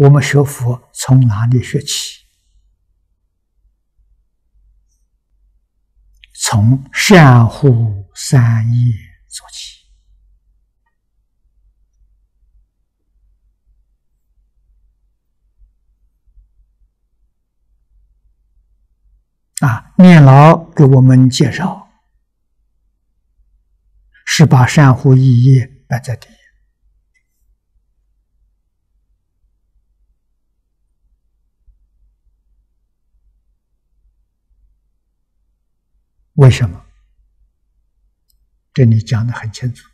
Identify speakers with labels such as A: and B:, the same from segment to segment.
A: 我们学佛从哪里学起？从善护三业做起。啊，念老给我们介绍，是把善护一业摆在第一。为什么？这里讲的很清楚，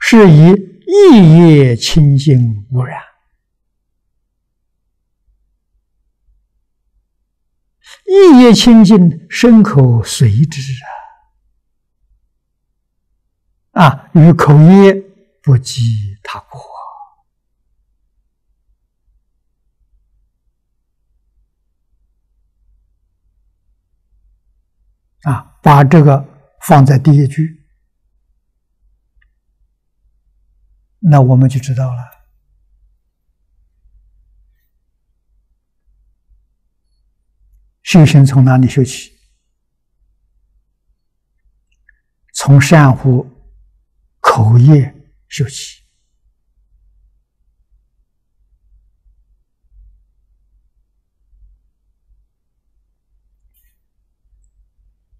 A: 是以意业清净无染，意业清净，身口随之啊！啊，与口业不及他过。啊，把这个放在第一句，那我们就知道了。修行从哪里修起？从善护口业修起。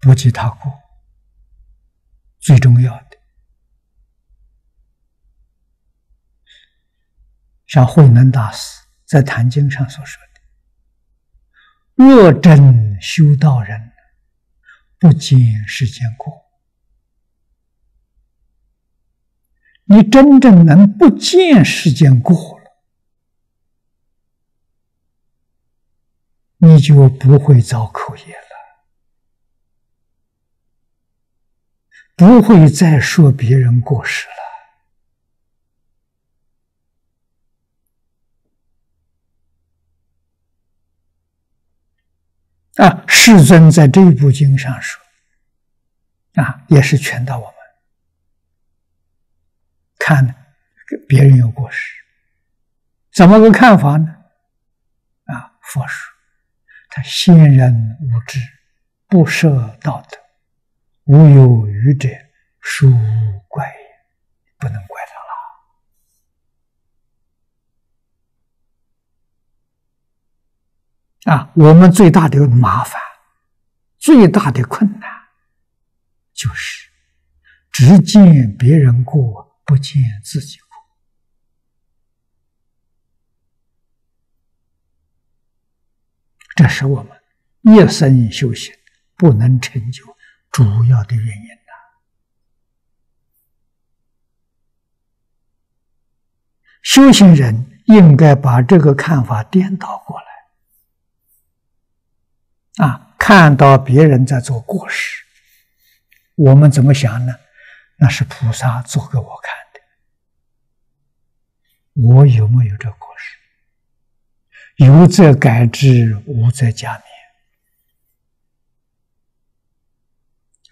A: 不计他过，最重要的，像慧能大师在《坛经》上所说的：“若真修道人，不见世间过。”你真正能不见世间过了，你就不会造口业了。不会再说别人过失了。啊，世尊在这部经上说，啊，也是劝导我们，看别人有过失，怎么个看法呢？啊，佛说，他先人无知，不设道德。无有余者，殊怪也，不能怪他了。啊，我们最大的麻烦，最大的困难，就是只见别人过，不见自己过。这是我们一生修行不能成就。主要的原因呢？修行人应该把这个看法颠倒过来，啊，看到别人在做过失，我们怎么想呢？那是菩萨做给我看的，我有没有这个过失？有则改之，无则加勉。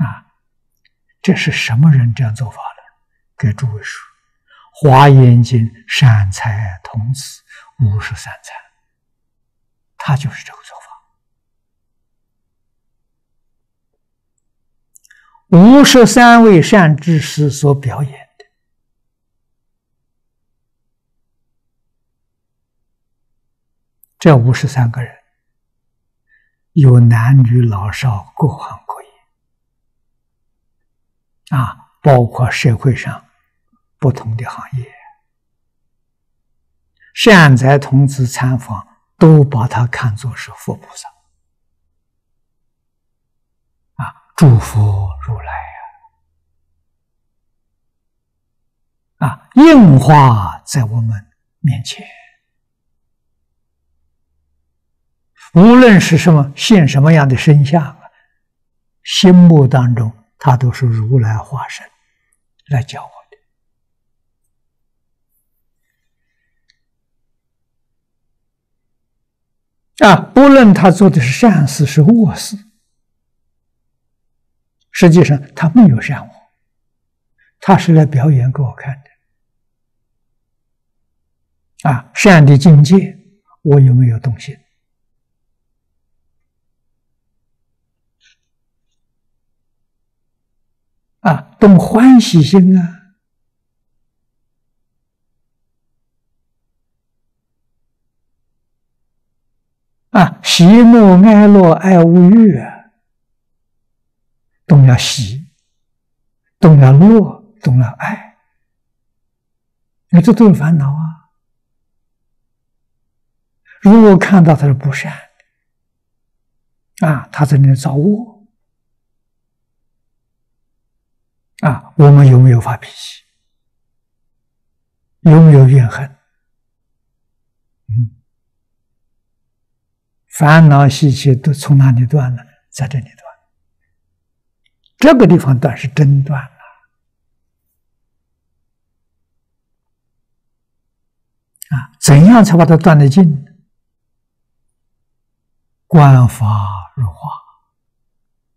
A: 啊，这是什么人这样做法呢？给诸位说，《华严经》善财童子五十三参，他就是这个做法。五十三位善知识所表演的，这五十三个人，有男女老少各行各。啊，包括社会上不同的行业，善财童子参访都把他看作是佛菩萨，啊，祝福如来呀，啊，应化在我们面前，无论是什么现什么样的身相，心目当中。他都是如来化身来教我的啊！不论他做的是善事是恶事，实际上他没有善恶，他是来表演给我看的啊！善的境界我有没有动心？啊，动欢喜心啊！啊，喜怒哀乐爱无欲，动了喜，动了乐，动了爱，你这都是烦恼啊！如果看到他是不善，啊，他在那造恶，啊，我们有没有发脾气？有没有怨恨？嗯。烦恼习气都从哪里断呢？在这里断。这个地方断是真断了啊！怎样才把它断得尽？观法入化，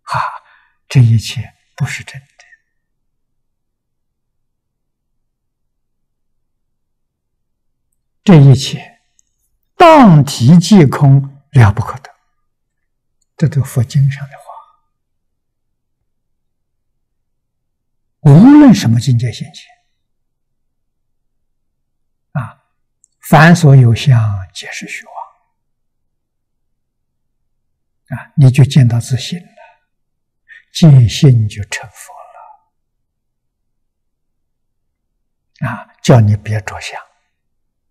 A: 哈，这一切不是真的。这一切当体即空。了不可得，这都佛经上的话。无论什么境界现前，啊，凡所有相，皆是虚妄。啊，你就见到自信了，见性就成佛了。啊，叫你别着相，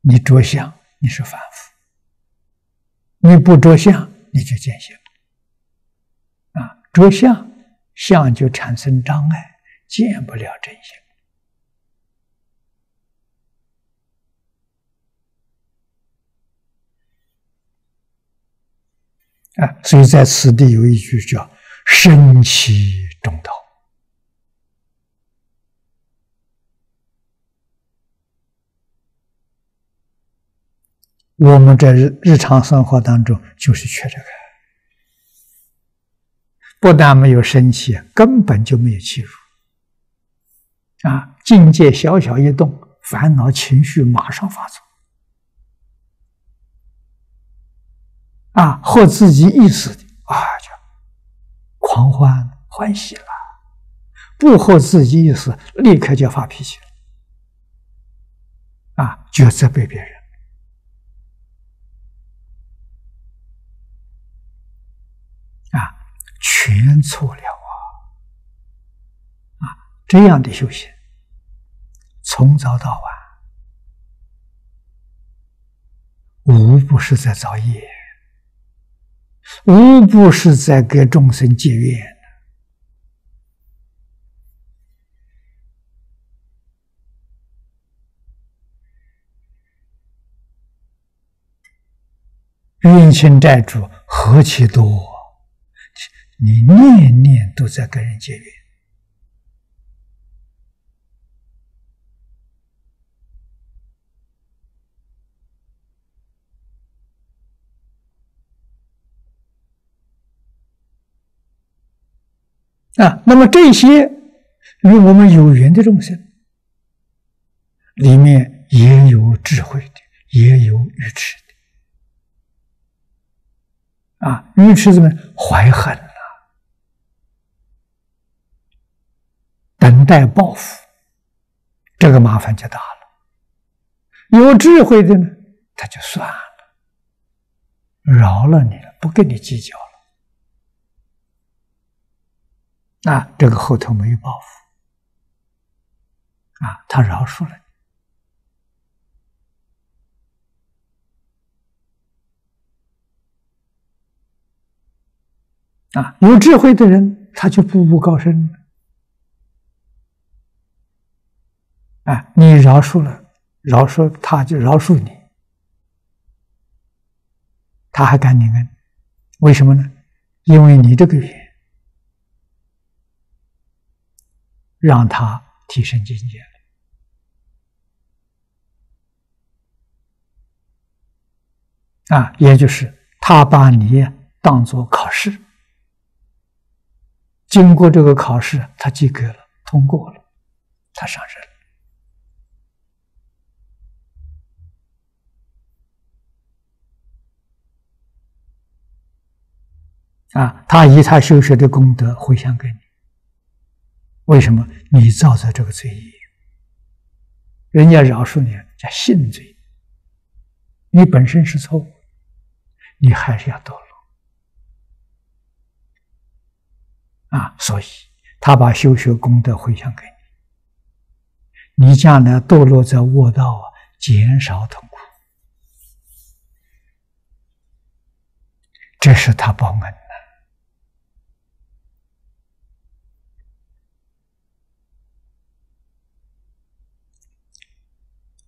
A: 你着相，你是凡夫。你不着相，你就见性啊！着相，相就产生障碍，见不了真相啊！所以在此地有一句叫“身起中道”。我们在日日常生活当中就是缺这个，不但没有生气，根本就没有气入。啊，境界小小一动，烦恼情绪马上发作，啊，和自己意思的啊，就狂欢欢喜了；不合自己意思，立刻就发脾气了，啊，就责备别人。全错了啊！啊，这样的修行，从早到晚，无不是在造业，无不是在给众生结怨。冤亲债主何其多！你念念都在跟人结缘啊！那么这些与我们有缘的众生，里面也有智慧的，也有愚痴的啊！愚痴子们怀恨。等待报复，这个麻烦就大了。有智慧的呢，他就算了，饶了你了，不跟你计较了。那，这个后头没有报复，啊，他饶恕了你。啊，有智慧的人，他就步步高升。啊，你饶恕了，饶恕他就饶恕你，他还感你恩，为什么呢？因为你这个缘，让他提升境界了。啊，也就是他把你当做考试，经过这个考试，他及格了，通过了，他上升了。啊，他以他修学的功德回向给你。为什么？你造的这个罪业，人家饶恕你叫信罪，你本身是错误，你还是要堕落啊！所以，他把修学功德回向给你，你将来堕落在卧道啊，减少痛苦，这是他报恩。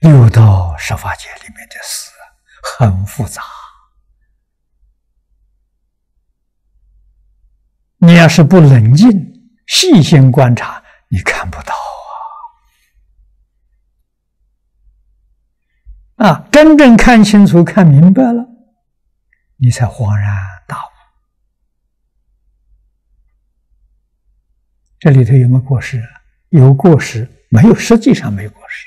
A: 六道十法界里面的事很复杂，你要是不冷静、细心观察，你看不到啊！啊，真正看清楚、看明白了，你才恍然大悟。这里头有没有过失？有过失，没有，实际上没过失。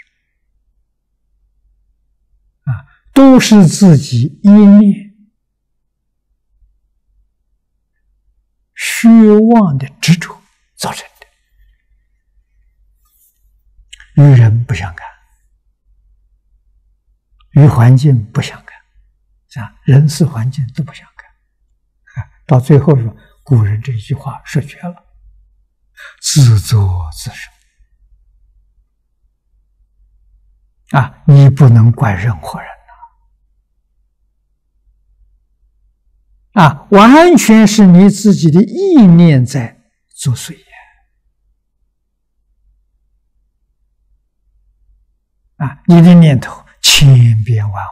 A: 都是自己一念虚妄的执着造成的，与人不相干，与环境不相干，是吧？人事环境都不相干，到最后说，古人这一句话说绝了：自作自受。啊，你不能怪任何人。啊，完全是你自己的意念在作祟呀！啊，你的念头千变万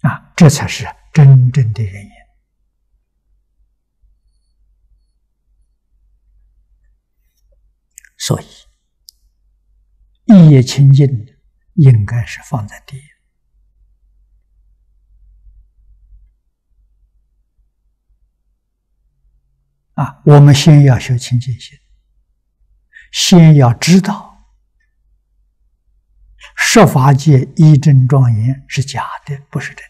A: 化，啊，这才是真正的原因。所以，意业清净应该是放在第一。啊，我们先要修清净心，先要知道，十法界一真庄严是假的，不是真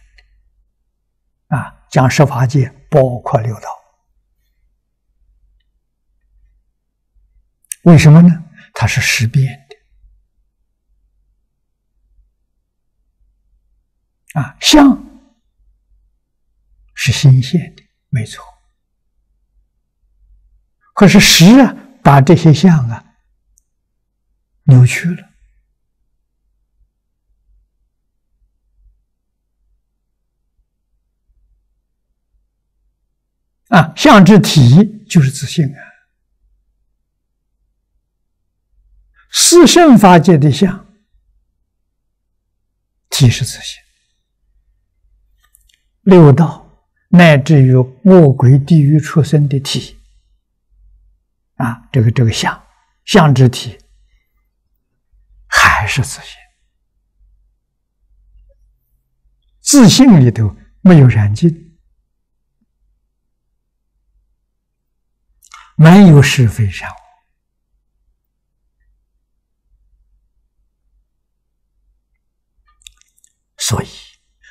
A: 的。啊，讲十法界包括六道，为什么呢？它是实变的，啊，相是新鲜的，没错。可是实啊，把这些相啊扭曲了。啊，相之体就是自信啊，四圣法界的相体是自信，六道乃至于恶鬼地狱出生的体。啊，这个这个相相之体还是自信，自信里头没有染净，没有是非善恶，所以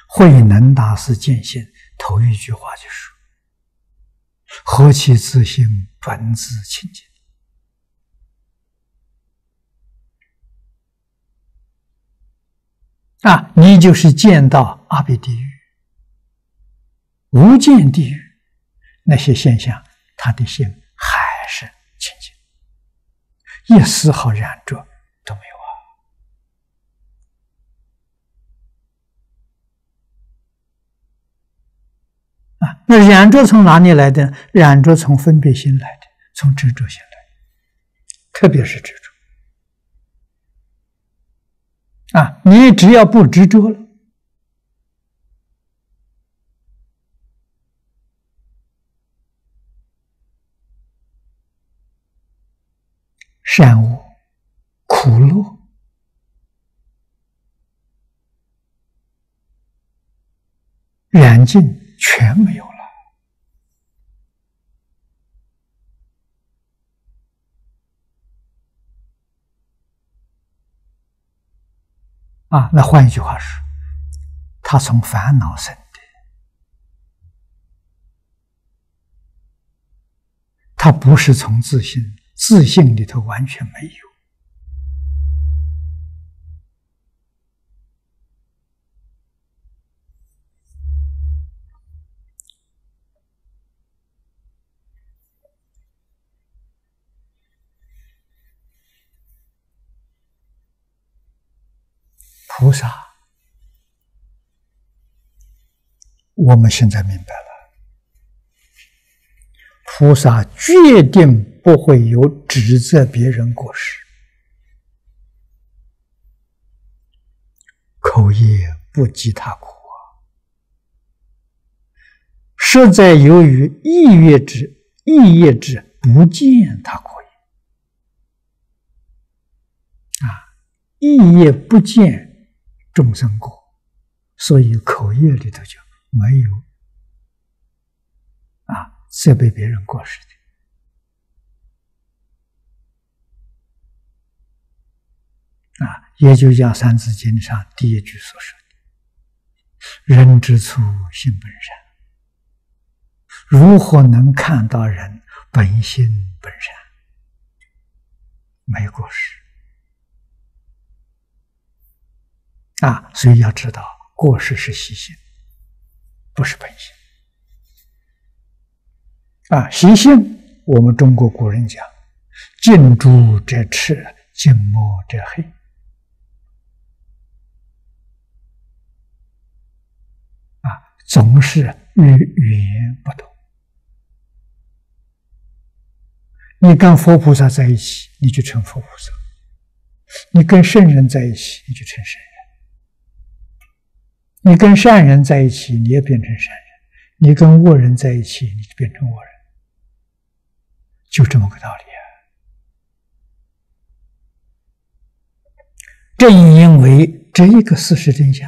A: 慧能大师见性头一句话就是。何其自信，本自清净啊！你就是见到阿鼻地狱、无间地狱那些现象，他的心还是清净，一丝毫染着都没有。那染着从哪里来的？染着从分别心来的，从执着心来的，特别是执着。啊，你只要不执着了，善恶、苦乐、染净，全没有啊，那换一句话说，他从烦恼生的。他不是从自信，自信里头完全没有。菩萨，我们现在明白了，菩萨决定不会有指责别人过失，口业不及他苦啊，实在由于意业之意业之不见他苦啊，意业不见。众生过，所以口业里头就没有啊责备别人过失的啊，也就像《三字经》上第一句所说的：“人之初，性本善。”如何能看到人本性本善，没过失？啊，所以要知道，过失是习性，不是本性。啊，习性，我们中国古人讲：“近朱者赤，近墨者黑。”啊，总是与语言不同。你跟佛菩萨在一起，你就成佛菩萨；你跟圣人在一起，你就成圣人。你跟善人在一起，你也变成善人；你跟恶人在一起，你就变成恶人，就这么个道理啊！正因为这一个事实真相，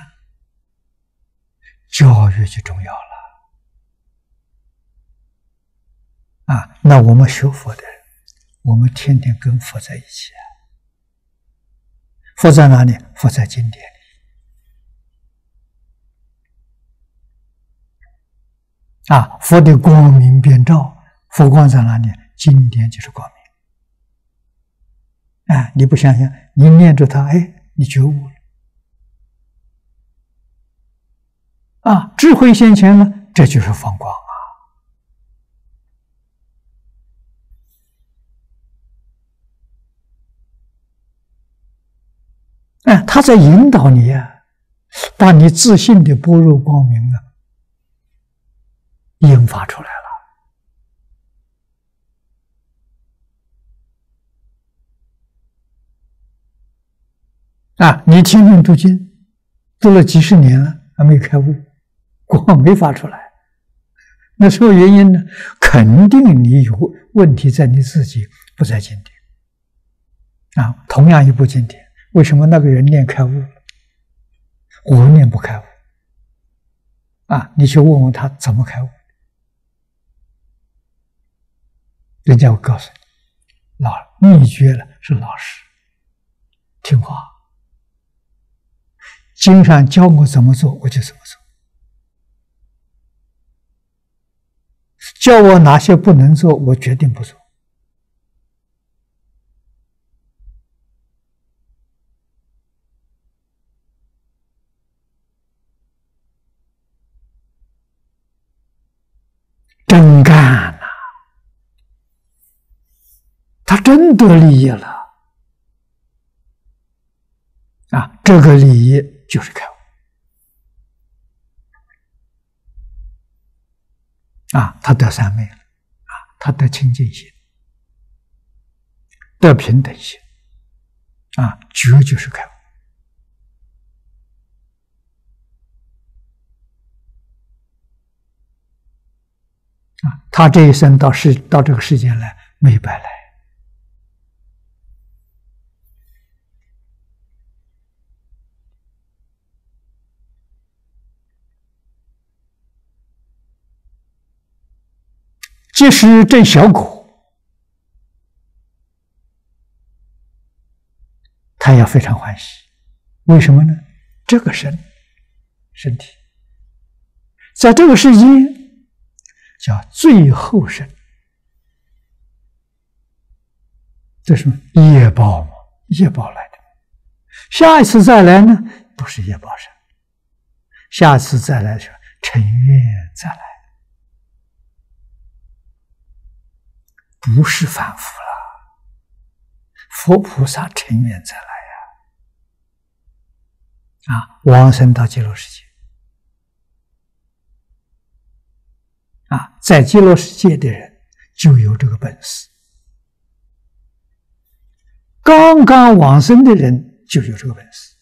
A: 教育就重要了啊！那我们学佛的人，我们天天跟佛在一起啊，佛在哪里？佛在经典里。啊，佛的光明遍照，佛光在哪里？经典就是光明。啊，你不想想，你念着它，哎，你觉悟了。啊，智慧现前了，这就是放光啊！哎，他在引导你呀，把你自信的般若光明啊。引发出来了啊！你听听读经，读了几十年了，还没开悟，光没发出来，那什么原因呢？肯定你有问题在你自己，不在经典啊。同样一部经典，为什么那个人念开悟，我念不开悟？啊，你去问问他怎么开悟？人家会告诉你，老秘诀了是老实听话，经常教我怎么做，我就怎么做；教我哪些不能做，我决定不做。真干！他得利益了啊！这个利益就是开悟啊！他得三昧了啊！他得清净心，得平等心啊！觉就是开悟啊！他这一生到世到这个世间来，没白来。即使这小果，他也非常欢喜。为什么呢？这个身身体，在这个世间叫最后生这是业报嘛？业报来的。下一次再来呢？不是业报生。下次再来是成愿再来，不是反复了。佛菩萨成愿再来呀！啊，往生到极乐世界。啊，在极乐世界的人就有这个本事。刚刚往生的人就有这个本事。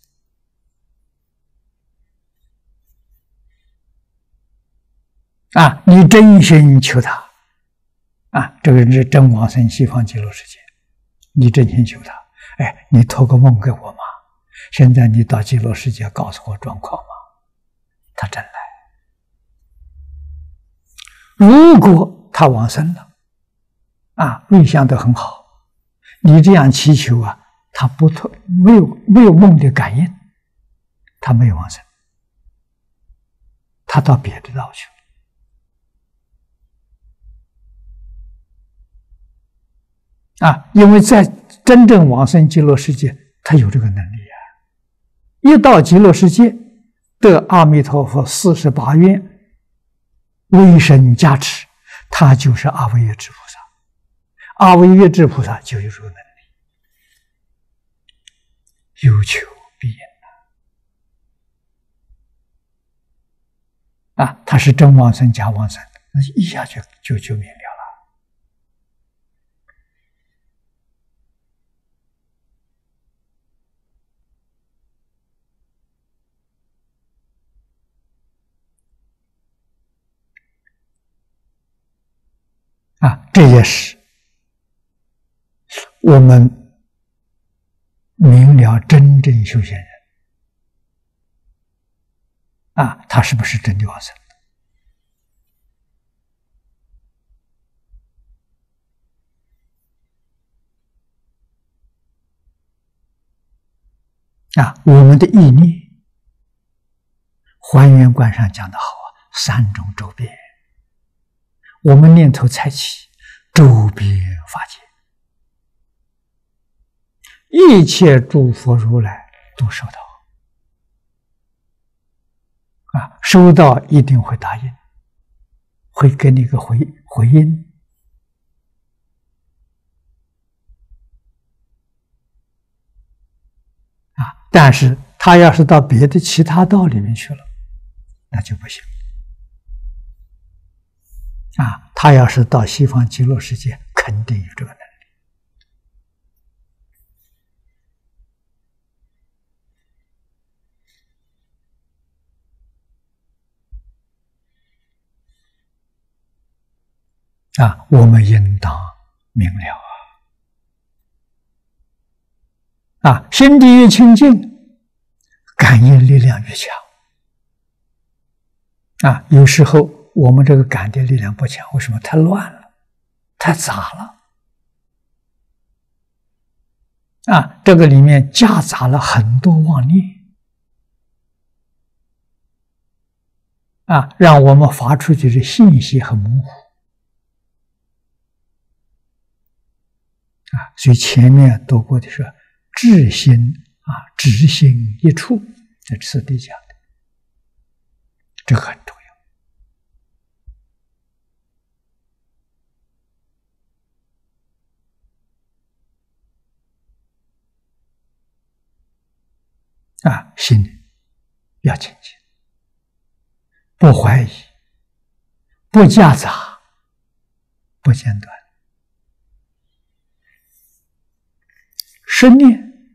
A: 啊，你真心求他，啊，这个人是真往生西方极乐世界，你真心求他，哎，你托个梦给我嘛？现在你到极乐世界告诉我状况嘛？他真来。如果他往生了，啊，瑞相都很好，你这样祈求啊，他不特没有没有梦的感应，他没有往生，他到别的道去了，啊，因为在真正往生极乐世界，他有这个能力啊，一到极乐世界得阿弥陀佛四十八愿。威神加持，他就是阿惟越致菩萨。阿惟越致菩萨就有这个能力，有求必应啊！他是真往生假往生，那一下就就就明了啊，这也是我们明了真正修行人啊，他是不是真的往生啊，我们的意念，还原观上讲的好啊，三种周边。我们念头才起，周边法界，一切诸佛如来都收到，啊，收到一定会答应，会给你个回回应，啊，但是他要是到别的其他道里面去了，那就不行。啊，他要是到西方极乐世界，肯定有这个能力。啊，我们应当明了啊！啊，心地越清净，感应力量越强。啊，有时候。我们这个感的力量不强，为什么？太乱了，太杂了。啊，这个里面夹杂了很多妄念，啊，让我们发出去的信息很模糊。啊，所以前面读过的是智心啊，直心一处，在此地讲的，这个很重啊，心要清净，不怀疑，不夹杂，不间断，生念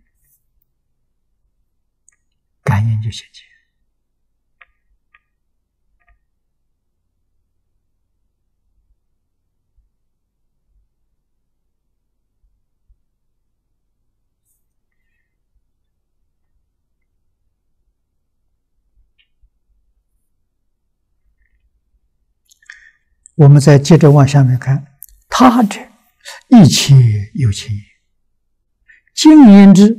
A: 感应就现前。我们再接着往下面看，他者一切有情也，尽言之，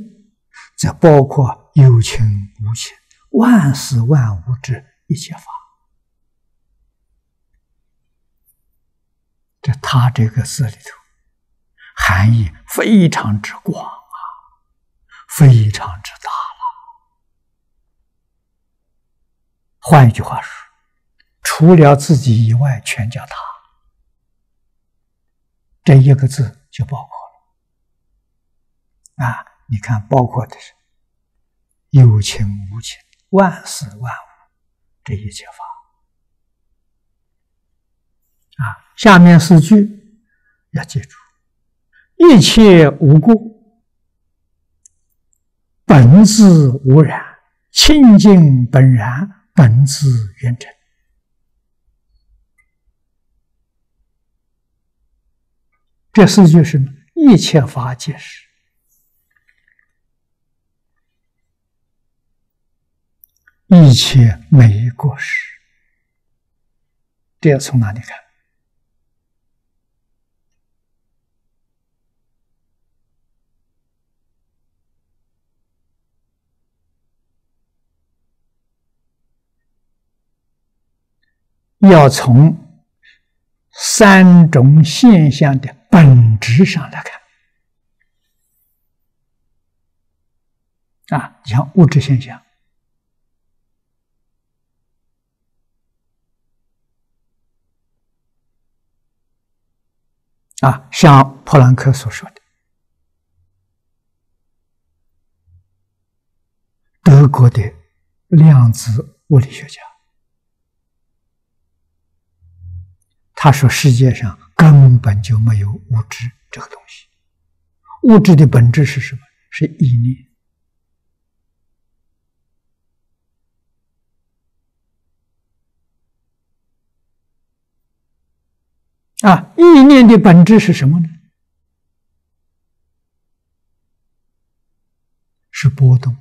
A: 则包括有情无情、万事万物之一切法。这他这个字里头含义非常之广啊，非常之大了。换一句话说，除了自己以外，全叫他。这一个字就包括了啊！你看，包括的是有情无情、万事万物这一切法啊。下面四句要记住。一切无故，本自无染，清净本然，本自圆成。这四句是一切法皆是，一切没过失。这要从哪里看？要从三种现象的本质上来看啊，像物质现象啊，像普朗克所说的，德国的量子物理学家。他说：“世界上根本就没有物质这个东西，物质的本质是什么？是意念。啊，意念的本质是什么呢？是波动。”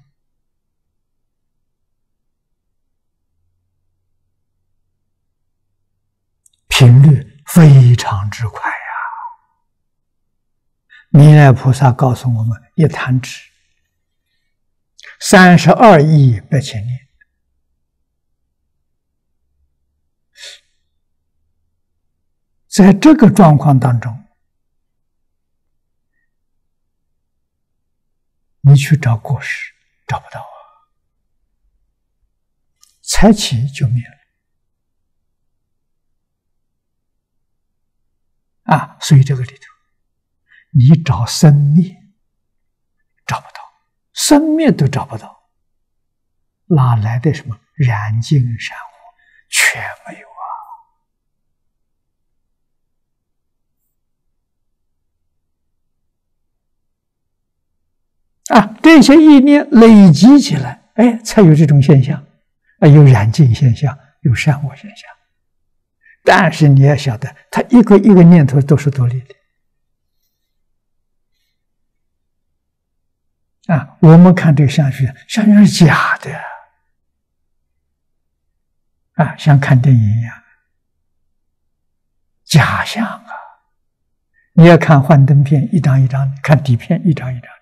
A: 频率非常之快呀！弥勒菩萨告诉我们：一弹指，三十二亿八千年。在这个状况当中，你去找过失，找不到啊！才起就灭了。啊，所以这个里头，你找生灭找不到，生灭都找不到，哪来的什么燃尽闪火？全没有啊！啊，这些意念累积起来，哎，才有这种现象，啊，有燃尽现象，有闪火现象。但是你要晓得，他一个一个念头都是独立的啊！我们看这个相学，相学是假的啊，像看电影一样，假象啊！你要看幻灯片，一张一张的；看底片，一张一张的，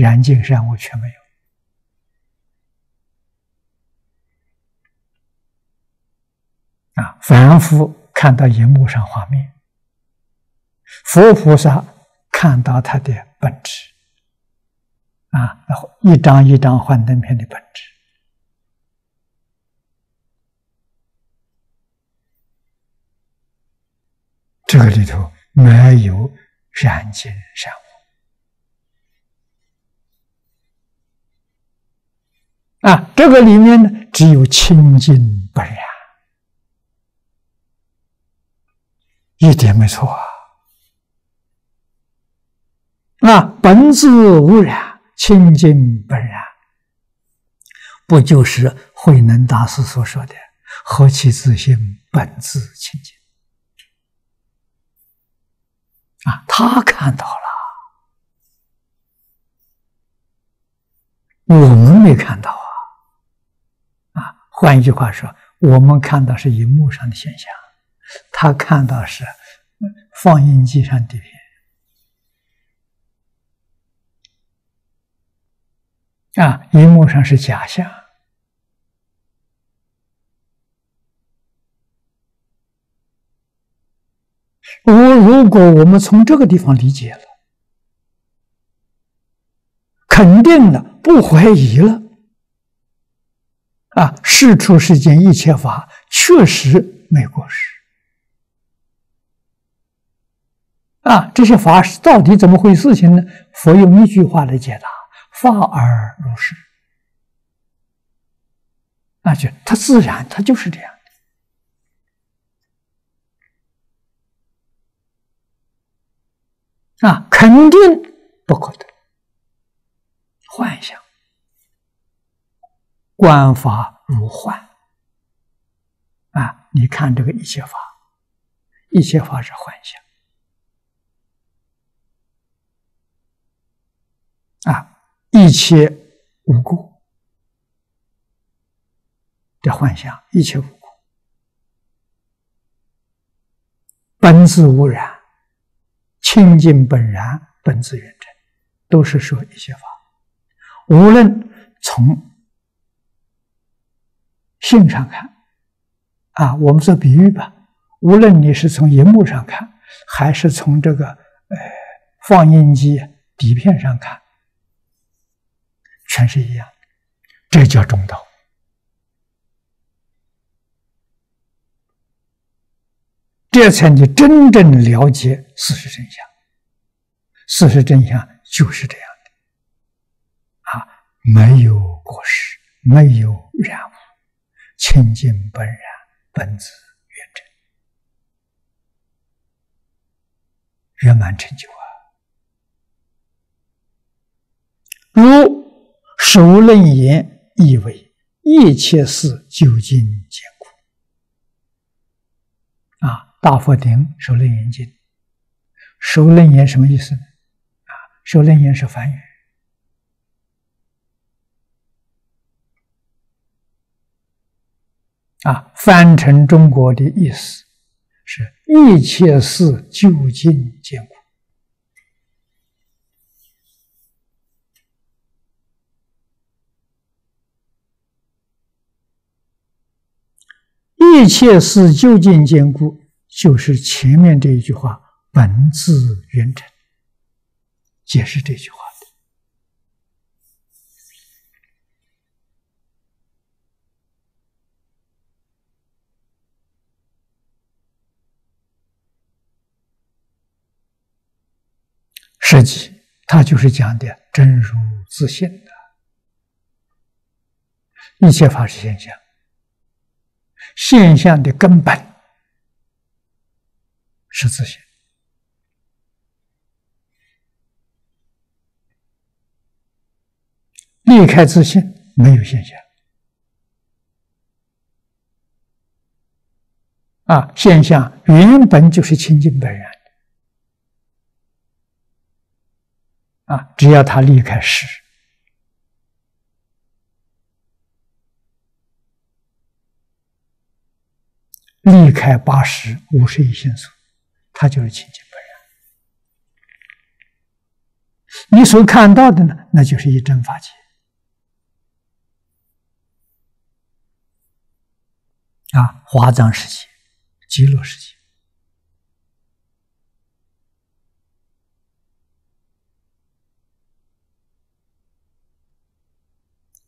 A: 燃尽善恶全没有。啊，凡夫看到荧幕上画面，佛菩萨看到他的本质，啊，一张一张幻灯片的本质，这个里头没有染尽善恶，啊，这个里面呢，只有清净本然。一点没错啊！啊，本自无染，清净本然，不就是慧能大师所说的“何其自性，本自清净”？啊，他看到了，我们没看到啊！啊，换一句话说，我们看到是荧幕上的现象。他看到是放映机上底片啊，荧幕上是假象。我如果我们从这个地方理解了，肯定了，不怀疑了，啊，事出世间一切法确实没过失，啊，这些法到底怎么回事情呢？佛用一句话来解答：法而如是。那就它自然，它就是这样的啊，肯定不可得幻想，观法如幻啊！你看这个一切法，一切法是幻想啊，一切无故。的幻想，一切无故，本自无染，清净本然，本自圆真，都是说一切法。无论从性上看，啊，我们做比喻吧，无论你是从荧幕上看，还是从这个呃放映机底片上看，全是一样的，这叫中道。这才你真正了解事实真相。事实真相就是这样的，啊，没有过失，没有染污，清净本然，本自圆真，圆满成就啊！如首楞严意为一切事究竟坚固啊。大佛顶受楞严经，受楞严什么意思呢？啊，受楞严是梵语，啊，翻成中国的意思是一切事究竟坚固，一切事究竟坚固。就是前面这一句话“本自圆成”，解释这句话的。实际，他就是讲的真如自现的，一切法是现象，现象的根本。是自信，离开自信没有现象啊！现象原本就是清净本然啊！只要他离开时，开八十五十一心所。它就是清净本然，你所看到的呢，那就是一真法界啊，华藏世界、极乐世界，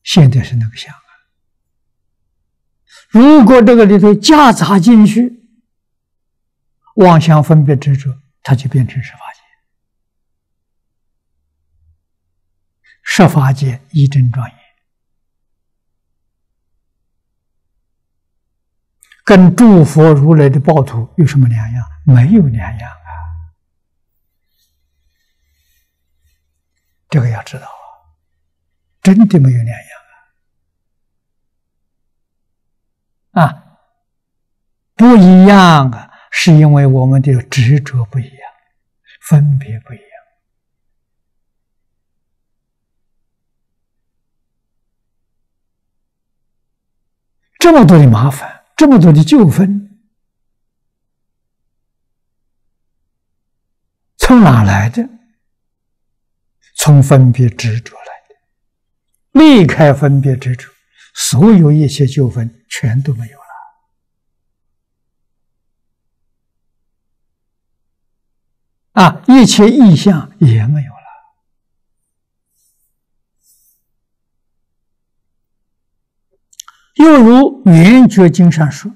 A: 现在是那个相。如果这个里头夹杂进去。妄想分别执着，它就变成十法界。十法界一真庄严，跟诸佛如来的报土有什么两样？没有两样啊！这个要知道啊，真的没有两样啊！啊，不一样啊！是因为我们的执着不一样，分别不一样，这么多的麻烦，这么多的纠纷，从哪来的？从分别执着来的。离开分别执着，所有一切纠纷全都没有。啊，一切意象也没有了。又如《圆觉经》上说：“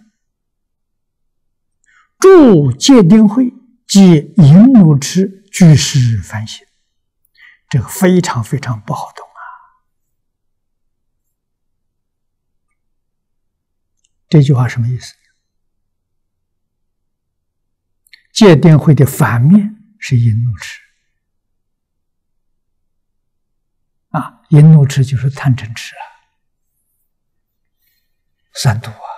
A: 住戒定慧，皆淫怒痴，居士反省。”这个非常非常不好懂啊！这句话什么意思？戒定慧的反面是淫怒痴啊！淫怒痴就是贪嗔痴啊，三毒啊！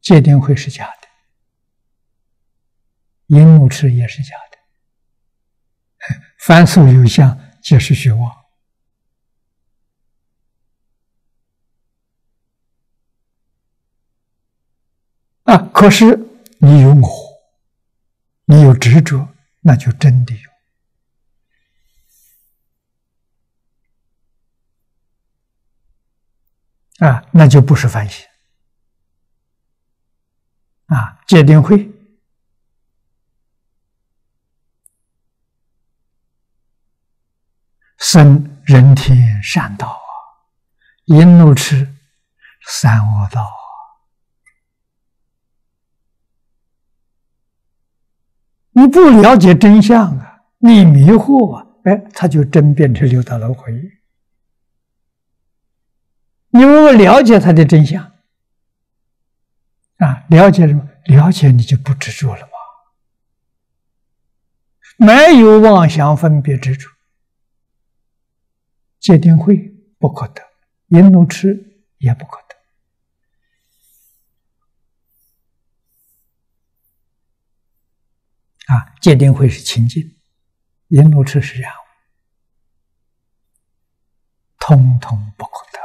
A: 戒定慧是假的。淫怒痴也是假的，凡所有相，皆是虚妄。啊！可是你有我，你有执着，那就真的有。啊，那就不是反省啊，戒定慧。生人天善道啊，因怒痴三恶道啊！你不了解真相啊，你迷惑啊，哎，他就真变成六道轮回。你如果了解他的真相啊，了解什么？了解你就不执着了吗？没有妄想分别执着。戒定慧不可得，淫怒痴也不可得啊，戒定慧是清净，淫怒痴是染污，通通不可得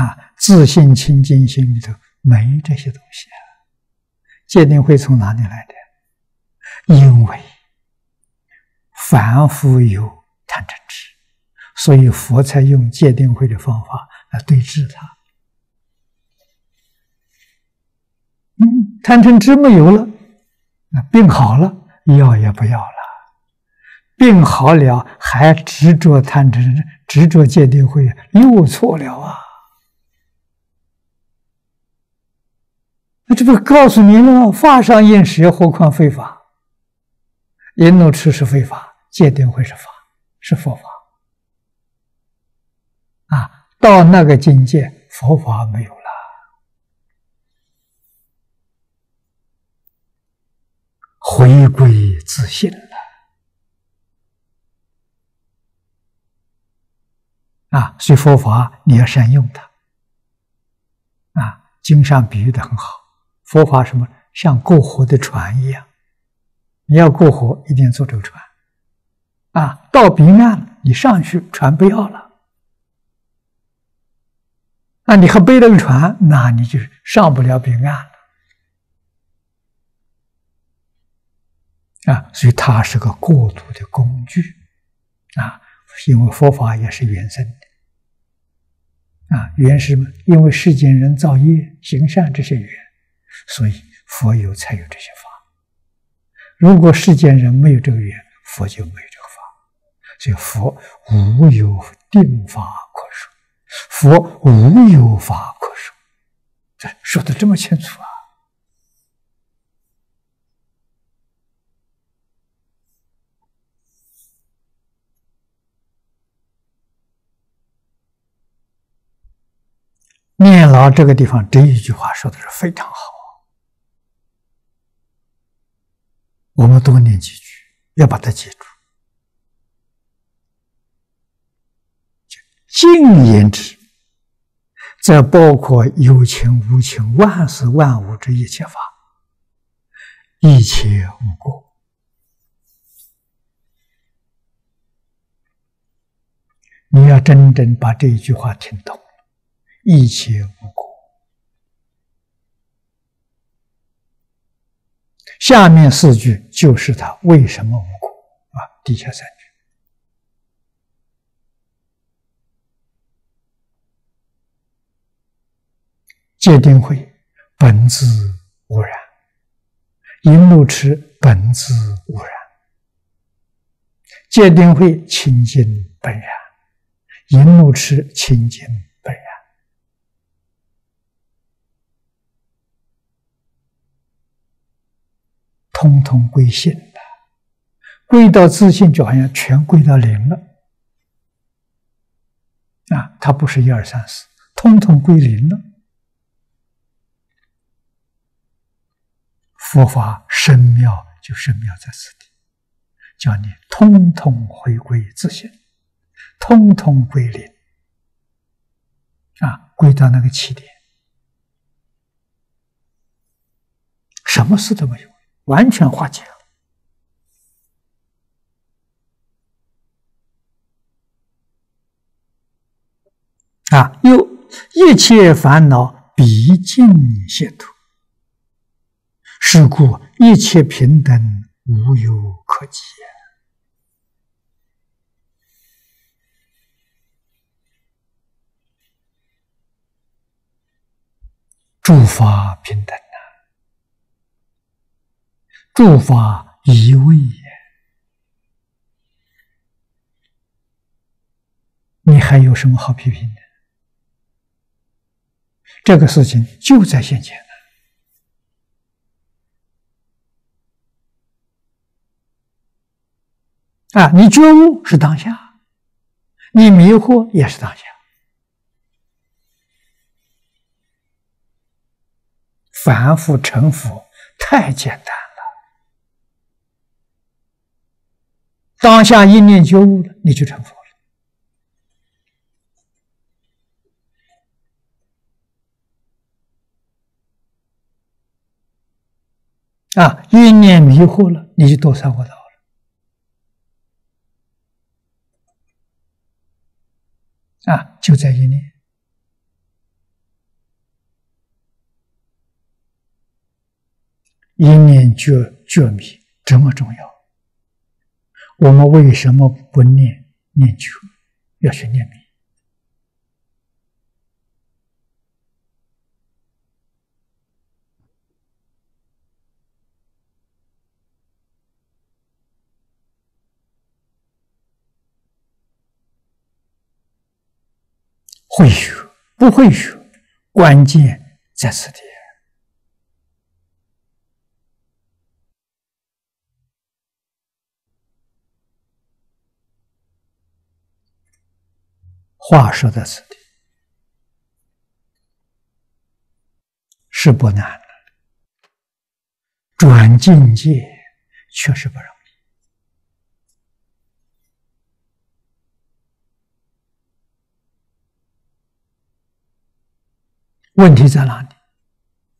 A: 了。啊，自信清净心里头没这些东西啊。戒定慧从哪里来的？因为凡夫有。贪嗔痴，所以佛才用戒定慧的方法来对治他。嗯，贪嗔痴没有了，那病好了，药也不要了。病好了还执着贪嗔，执着戒定慧，又错了啊！那这不告诉你了？法上饮食，何况非法？淫怒痴是非法，戒定慧是法。是佛法啊！到那个境界，佛法没有了，回归自信了啊！所以佛法你要善用它啊！经上比喻的很好，佛法什么像过河的船一样，你要过河，一定坐这个船。啊，到彼岸了，你上去，船不要了。那你还背了个船，那你就上不了彼岸了。啊，所以它是个过渡的工具。啊，因为佛法也是原生的。啊，原始嘛？因为世间人造业行善这些缘，所以佛有才有这些法。如果世间人没有这个缘，佛就没有。这佛无有定法可说，佛无有法可说，这说的这么清楚啊！念老这个地方这一句话说的是非常好，我们多念几句，要把它记住。净言之，则包括有情无情、万事万物之一切法，一切无过。你要真正把这一句话听懂，一切无果。下面四句就是他为什么无果啊？底下三句。戒定慧本自无染，淫怒持本自无染。戒定慧清净本然，淫怒持清净本然，通通归性的，归到自信，就好像全归到零了。啊，它不是一二三四，通通归零了。佛法深妙就深妙在此地，叫你通通回归自信，通通归零，啊，归到那个起点，什么事都没有，完全化解了。啊，又一切烦恼毕竟解脱，是故一切平等无有可解，诸法平等，诸法一味也，你还有什么好批评的？这个事情就在现前啊！你觉悟是当下，你迷惑也是当下。凡夫成佛太简单了，当下一念觉悟了，你就成佛了。啊！一念迷惑了，你就堕三恶道了。啊！就在一念，一念觉觉迷这么重要。我们为什么不念念求，要去念迷？会学不会学，关键在此地。话说在此地是不难的，转境界确实不容易。问题在哪里？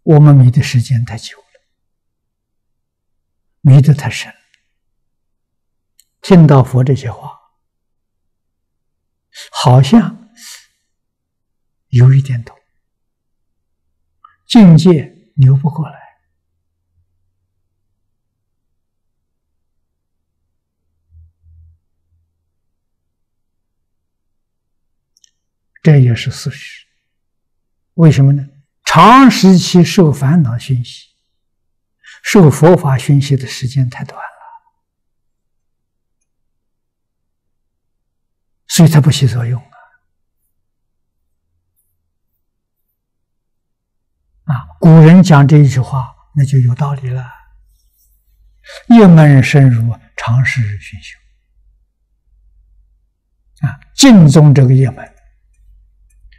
A: 我们迷的时间太久了，迷得太深。听到佛这些话，好像有一点懂，境界扭不过来，这也是事实。为什么呢？长时期受烦恼熏习，受佛法熏习的时间太短了，所以它不起作用啊！啊，古人讲这一句话，那就有道理了。一门深入，长时熏修啊，净宗这个一门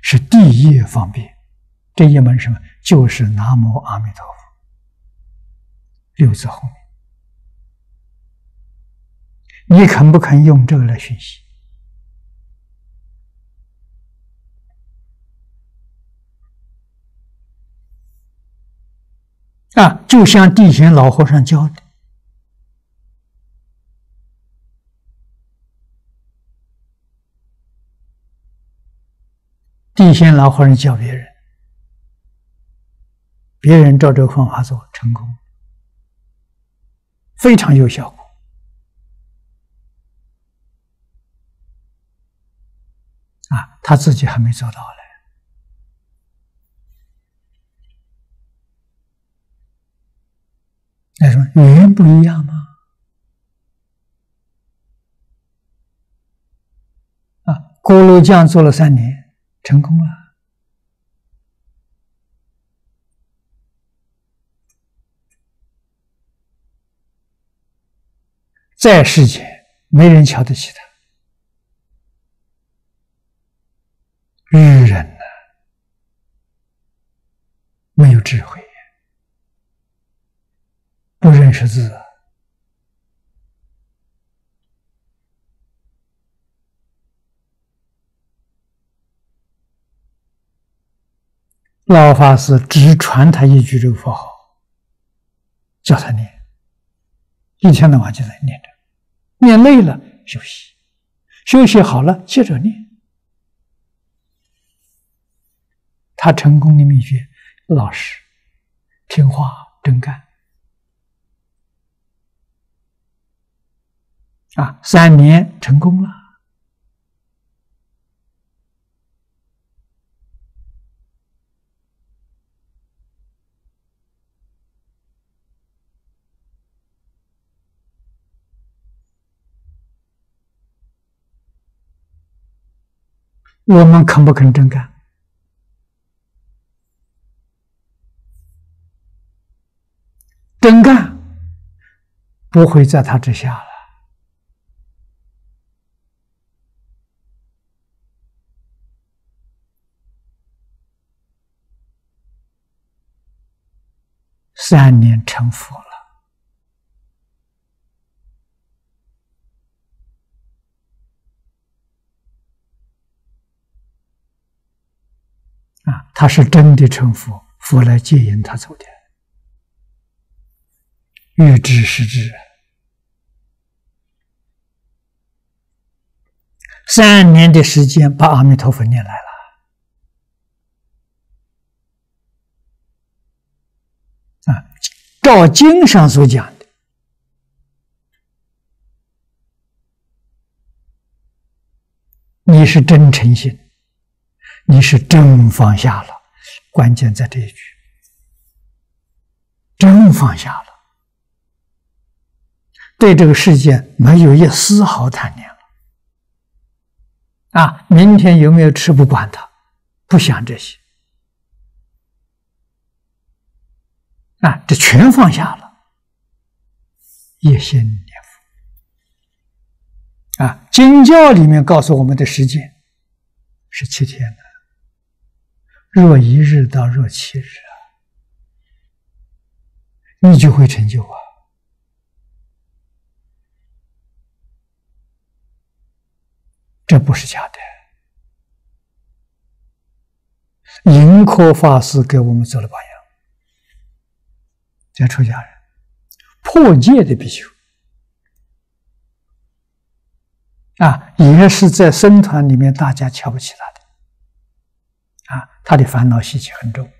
A: 是第一方便。这一门什么？就是南无阿弥陀佛六字后面，你肯不肯用这个来学习？啊，就像地仙老和尚教的，地仙老和尚教别人。别人照这个方法做成功，非常有效果啊！他自己还没做到呢那什么语言不一样吗？啊，锅炉匠做了三年，成功了，在世间没人瞧得起他，愚人呢，没有智慧。不认识字，老法师只传他一句这个佛号，叫他念，一天到晚就在念着，念累了休息，休息好了接着念。他成功的秘诀：老实、听话、真干。啊，三年成功了。我们肯不肯真干？真干不会在他之下了。三年成佛了啊！他是真的成佛，佛来接引他走的，欲知是知。三年的时间，把阿弥陀佛念来了。啊，照经上所讲的，你是真诚心，你是真放下了，关键在这一句，真放下了，对这个世界没有一丝毫贪念了。啊，明天有没有吃不惯的，不想这些。啊，这全放下了，一心念佛。啊，经教里面告诉我们的时间是七天的，若一日到若七日啊，你就会成就啊。这不是假的，盈科法师给我们做了榜样。这出家人，破戒的比丘啊，也是在僧团里面大家瞧不起他的啊，他的烦恼习气很重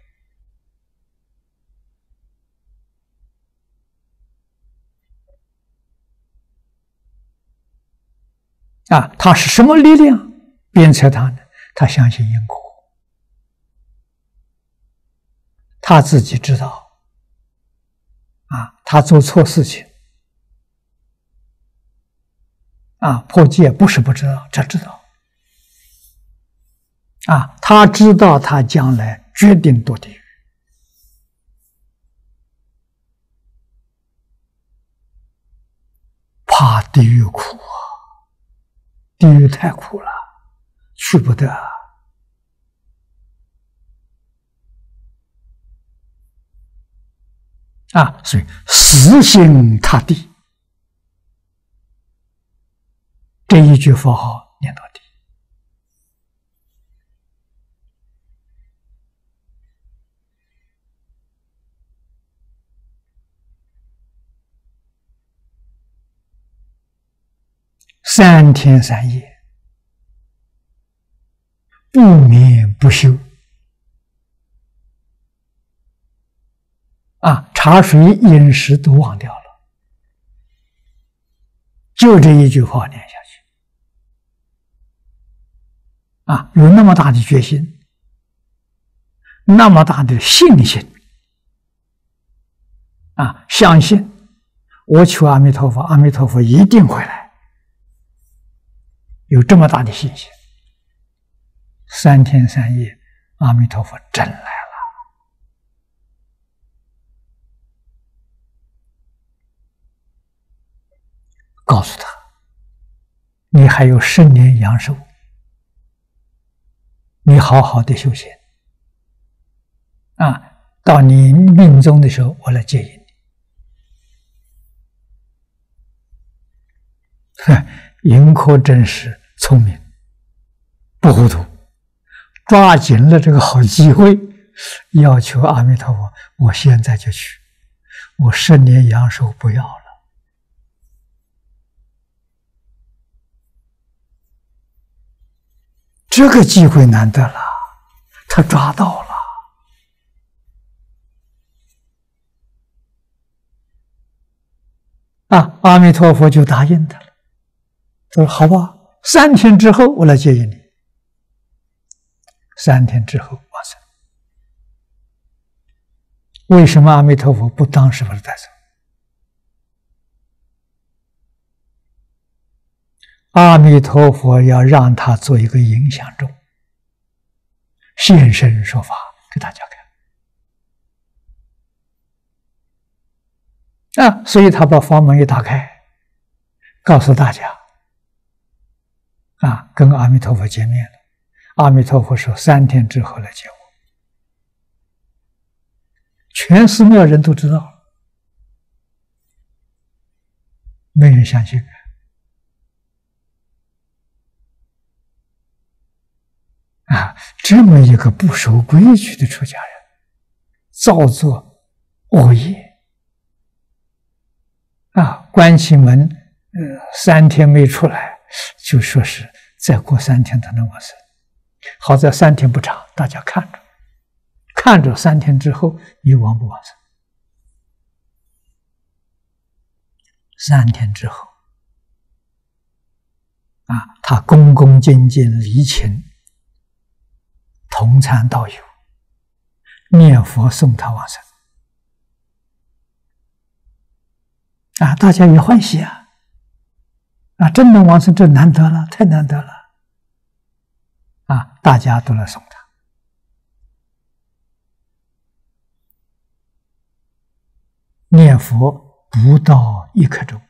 A: 啊，他是什么力量鞭策他呢？他相信因果，他自己知道。啊，他做错事情，啊，破戒不是不知道，他知道，啊，他知道他将来决定堕地狱，怕地狱苦啊，地狱太苦了，去不得。啊，所以死心塌地，这一句佛号念到底，三天三夜不眠不休。啊，茶水饮食都忘掉了，就这一句话念下去。啊，有那么大的决心，那么大的信心，啊，相信我求阿弥陀佛，阿弥陀佛一定会来，有这么大的信心。三天三夜，阿弥陀佛真来了，告诉他，你还有十年阳寿，你好好的修行啊，到你命中的时候，我来接引你。哼，盈科真是聪明，不糊涂。抓紧了这个好机会，要求阿弥陀佛，我现在就去，我十年阳寿不要了。这个机会难得了，他抓到了。啊，阿弥陀佛就答应他了，说：“好吧，三天之后我来接引你。”三天之后往生，为什么阿弥陀佛不当时把他带走？阿弥陀佛要让他做一个影响众，现身说法给大家看。啊，所以他把房门一打开，告诉大家，啊，跟阿弥陀佛见面了。阿弥陀佛说：“三天之后来接我。”全寺庙人都知道，没人相信。啊，这么一个不守规矩的出家人，造作恶业，啊，关起门，呃，三天没出来，就说是再过三天他能往生。好在三天不长，大家看着，看着三天之后你往不往生？三天之后，啊，他恭恭敬敬礼请同参道友，念佛送他往生，啊，大家也欢喜啊，啊，真能往生，这难得了，太难得了。啊！大家都来送他，念佛不到一刻钟。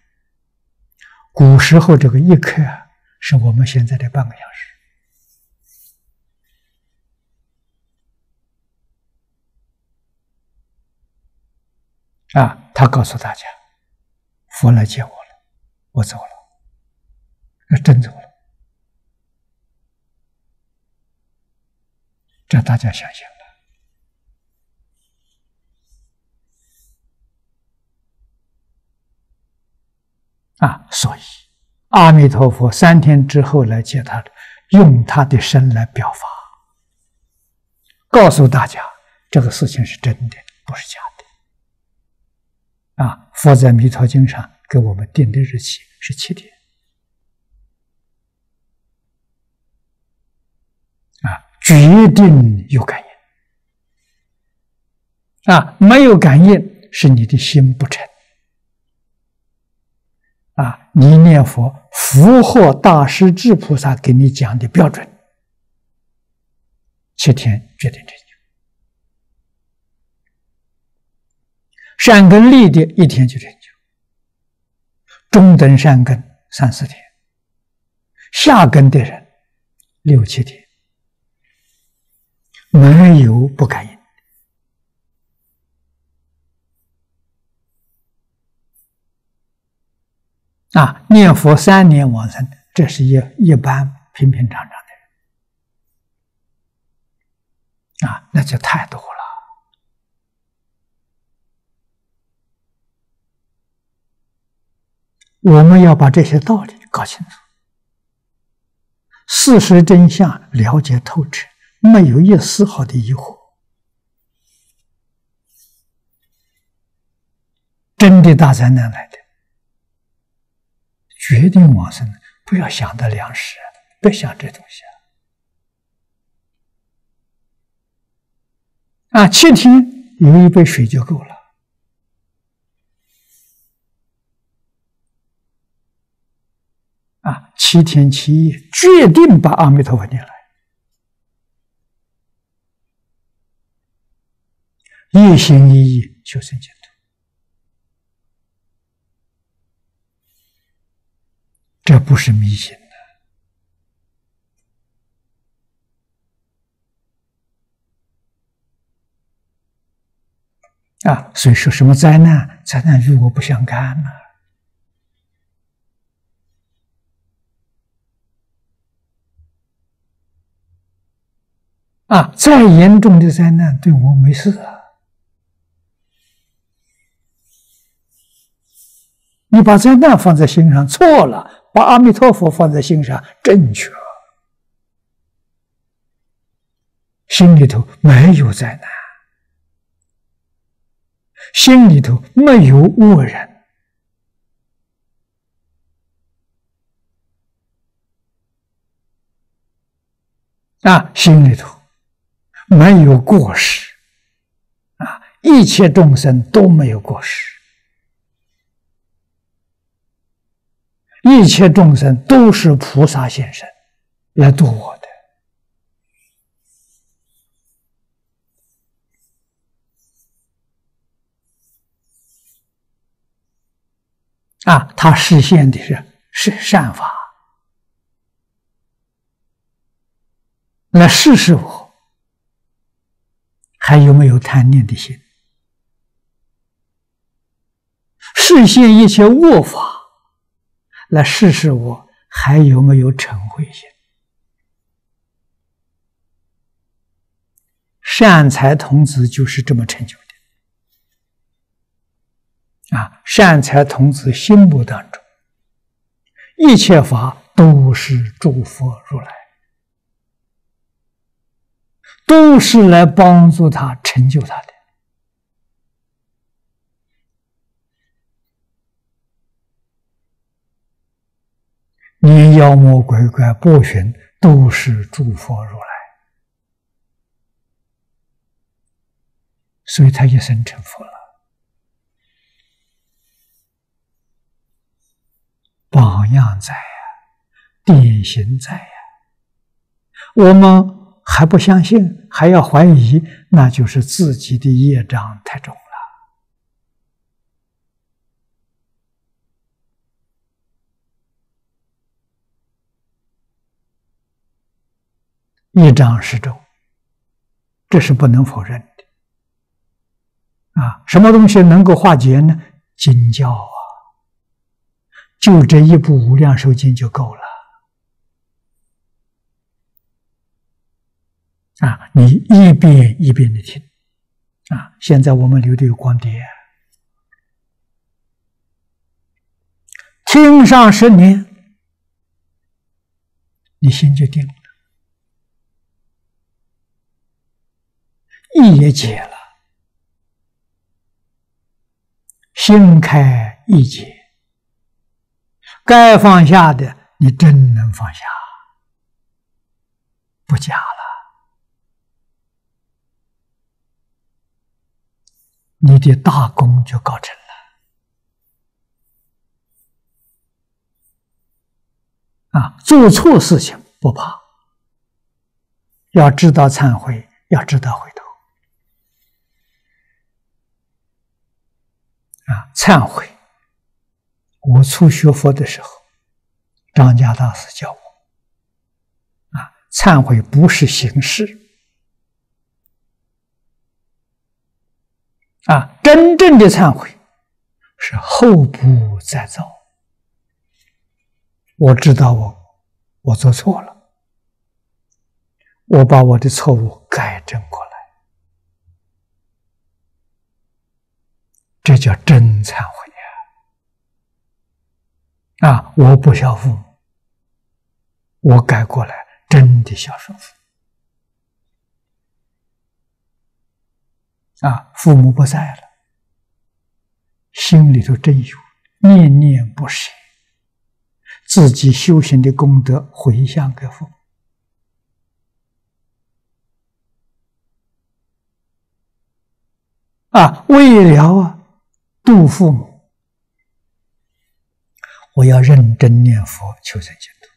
A: 古时候这个一刻啊是我们现在的半个小时。啊！他告诉大家，佛来接我了，我走了，那真走了。这大家相信了啊！所以阿弥陀佛三天之后来接他，用他的身来表法，告诉大家这个事情是真的，不是假的。佛在《弥陀经》上给我们定的日期是七天啊。决定有感应啊！没有感应是你的心不诚啊！你念佛符合大师智菩萨给你讲的标准，七天决定成就。善根立的一天就成就，中等善根三四天，下根的人六七天。没有不感应啊！念佛三年往生，这是一一般平平常常的人啊，那就太多了。我们要把这些道理搞清楚，事实真相了解透彻。没有一丝毫的疑惑，真的大灾难来的，决定往生，不要想着粮食，别想这东西啊！啊，七天有一杯水就够了，啊七天七夜，决定把阿弥陀佛念来，一心一意求生净土，这不是迷信。啊，所以说什么灾难？灾难与我不相干呢？啊，啊再严重的灾难对我没事啊！你把灾难放在心上错了，把阿弥陀佛放在心上正确，心里头没有灾难。心里头没有恶人啊，心里头没有过失。啊，一切众生都没有过失，一切众生都是菩萨现身来度我的。啊，他实现的是是善法，来试试我。还有没有贪念的心；实现一切恶法，来试试我还有没有嗔恚心。善财童子就是这么成就的。啊，善财童子心目当中，一切法都是诸佛如来，都是来帮助他成就他的。你妖魔鬼怪波旬，都是诸佛如来，所以他一生成佛了。榜样在呀，典型在呀，我们还不相信，还要怀疑，那就是自己的业障太重了。业障是重，这是不能否认的。啊，什么东西能够化解呢？经教啊。就这一部《无量寿经》就够了啊！你一遍一遍的听啊！现在我们留的有光碟，听上十年，你心就定了，意也解了，心开意解。该放下的，你真能放下，不假了，你的大功就告成了。啊，做错事情不怕，要知道忏悔，要知道回头。啊，忏悔。我初学佛的时候，张家大师教我：啊，忏悔不是形式，啊，真正的忏悔是后不再造。我知道我我做错了，我把我的错误改正过来，这叫真忏悔呀。啊！我不孝父母，我改过来，真的孝顺父母。啊，父母不在了，心里头真有念念不舍，自己修行的功德回向给父母。啊，为了啊，度父母。我要认真念佛，求生净土。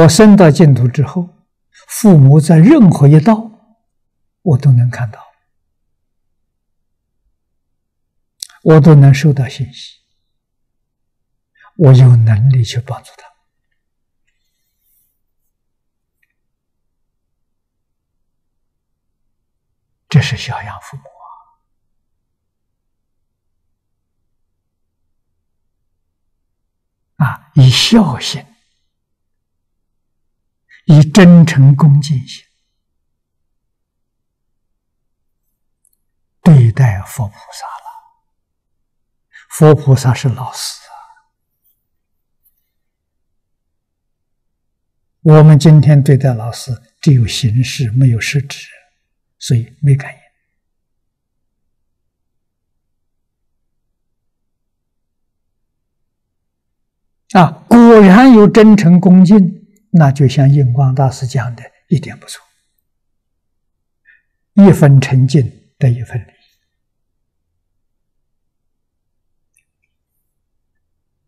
A: 我升到净土之后，父母在任何一道，我都能看到，我都能收到信息，我有能力去帮助他。这是孝养父母啊！啊，以孝心。以真诚恭敬心对待佛菩萨了，佛菩萨是老师啊。我们今天对待老师只有形式，没有实质，所以没感应。啊，果然有真诚恭敬。那就像印光大师讲的，一点不错，一分沉静得一分利。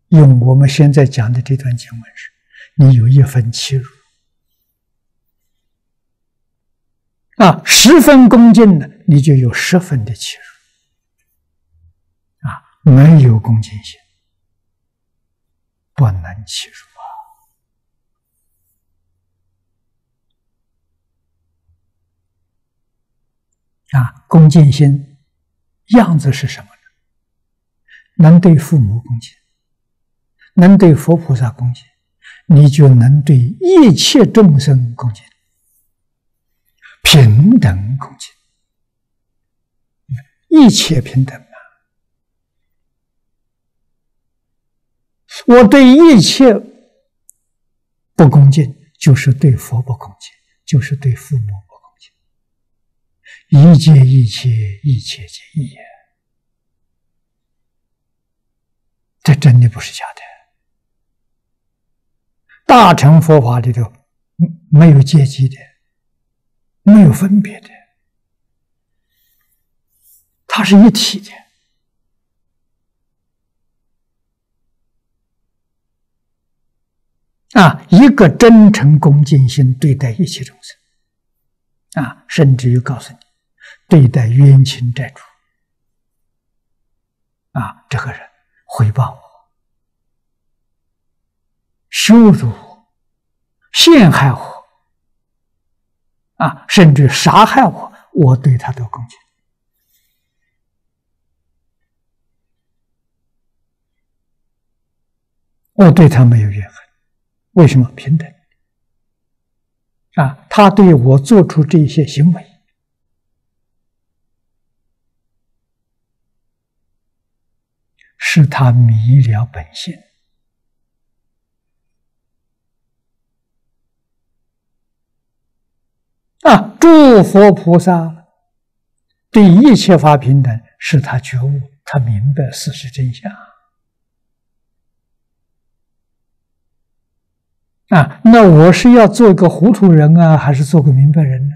A: 用我们现在讲的这段经文是，你有一分欺辱，啊，十分恭敬的，你就有十分的欺辱，啊，没有恭敬心，不能欺辱。啊，恭敬心样子是什么呢？能对父母恭敬，能对佛菩萨恭敬，你就能对一切众生恭敬，平等恭敬，一切平等啊！我对一切不恭敬，就是对佛不恭敬，就是对父母不恭敬。一切一切一切皆一也，这真的不是假的。大乘佛法里头没有阶级的，没有分别的，它是一体的。啊，一个真诚恭敬心对待一切众生，啊，甚至于告诉你。对待冤亲债主，啊，这个人回报我、羞辱我、陷害我，啊，甚至杀害我，我对他都恭敬，我对他没有怨恨。为什么平等？啊，他对我做出这些行为。是他迷了本性啊！诸佛菩萨对一切法平等，是他觉悟，他明白事实真相啊！那我是要做个糊涂人啊，还是做个明白人呢？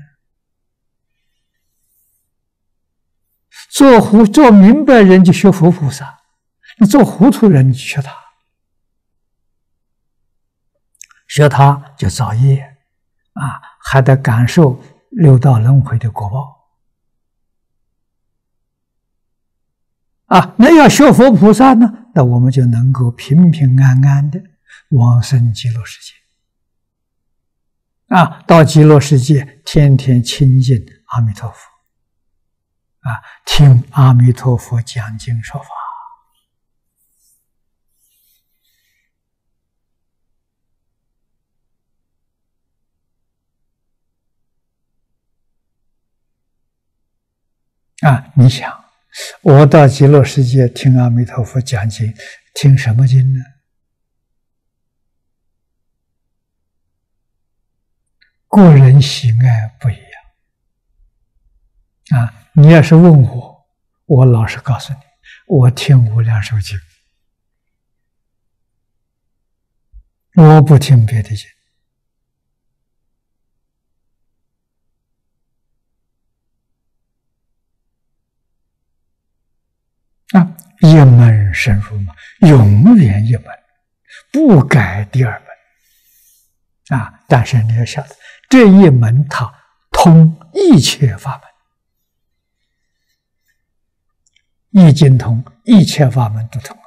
A: 做糊做明白人就学佛菩萨。你做糊涂人，你学他，学他就造业，啊，还得感受六道轮回的果报，啊，那要学佛菩萨呢，那我们就能够平平安安的往生极乐世界，啊，到极乐世界天天亲近阿弥陀佛，啊，听阿弥陀佛讲经说法。啊！你想，我到极乐世界听阿弥陀佛讲经，听什么经呢？个人喜爱不一样。啊，你要是问我，我老实告诉你，我听《无量寿经》，我不听别的经。啊，一门深入嘛，永远一门，不改第二门。啊！但是你要晓得，这一门它通一切法门，一经通，一切法门都通啊！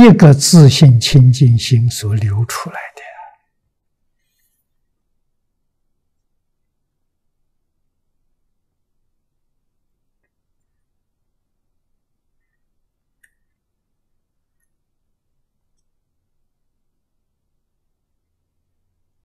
A: 一个自信清净心所流出来。